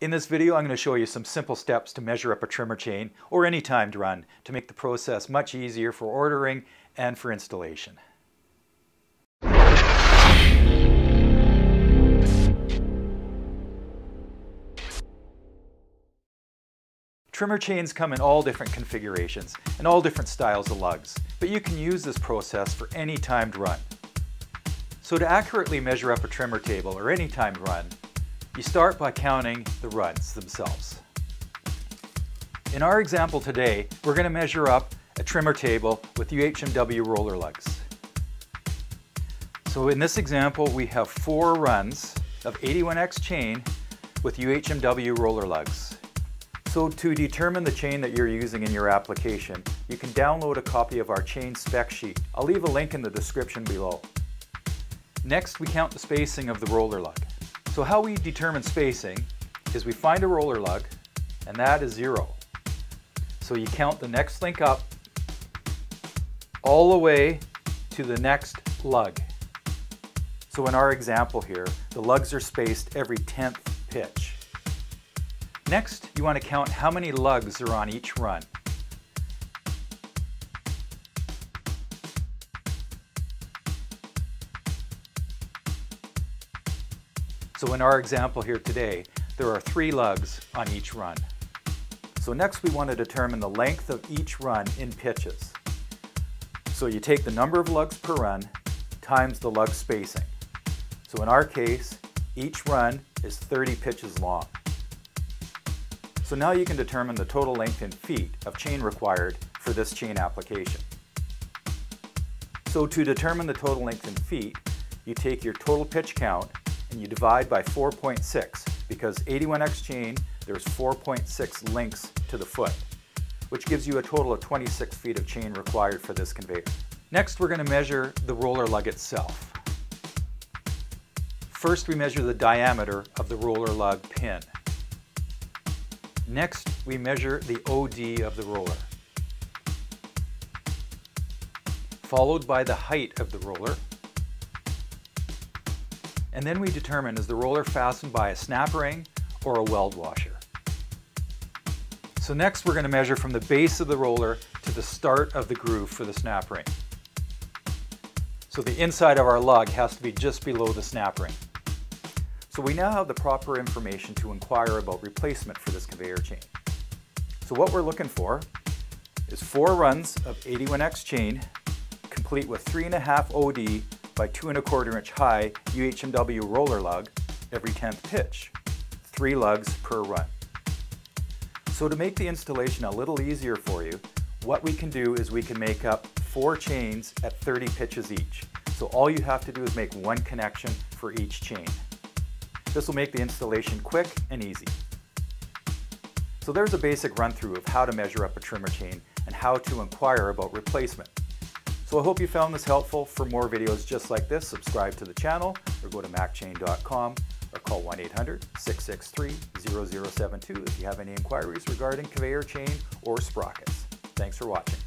In this video, I'm going to show you some simple steps to measure up a trimmer chain or any timed run to make the process much easier for ordering and for installation. Trimmer chains come in all different configurations and all different styles of lugs, but you can use this process for any timed run. So to accurately measure up a trimmer table or any timed run, you start by counting the runs themselves. In our example today, we're going to measure up a trimmer table with UHMW roller lugs. So in this example, we have four runs of 81X chain with UHMW roller lugs. So to determine the chain that you're using in your application, you can download a copy of our chain spec sheet. I'll leave a link in the description below. Next, we count the spacing of the roller lug. So how we determine spacing is we find a roller lug, and that is zero. So you count the next link up all the way to the next lug. So in our example here, the lugs are spaced every 10th pitch. Next, you want to count how many lugs are on each run. So in our example here today, there are three lugs on each run. So next we want to determine the length of each run in pitches. So you take the number of lugs per run times the lug spacing. So in our case, each run is 30 pitches long. So now you can determine the total length in feet of chain required for this chain application. So to determine the total length in feet, you take your total pitch count and you divide by 4.6 because 81X chain, there's 4.6 links to the foot, which gives you a total of 26 feet of chain required for this conveyor. Next, we're going to measure the roller lug itself. First, we measure the diameter of the roller lug pin. Next, we measure the OD of the roller, followed by the height of the roller, and then we determine is the roller fastened by a snap ring or a weld washer. So next we're going to measure from the base of the roller to the start of the groove for the snap ring. So the inside of our lug has to be just below the snap ring. So we now have the proper information to inquire about replacement for this conveyor chain. So what we're looking for is four runs of 81X chain, complete with three and a half OD by two and a quarter inch high UHMW roller lug every 10th pitch, three lugs per run. So to make the installation a little easier for you, what we can do is we can make up four chains at 30 pitches each. So all you have to do is make one connection for each chain. This will make the installation quick and easy. So there's a basic run through of how to measure up a trimmer chain and how to inquire about replacement. So I hope you found this helpful. For more videos just like this, subscribe to the channel or go to macchain.com or call 1-800-663-0072 if you have any inquiries regarding conveyor chain or sprockets. Thanks for watching.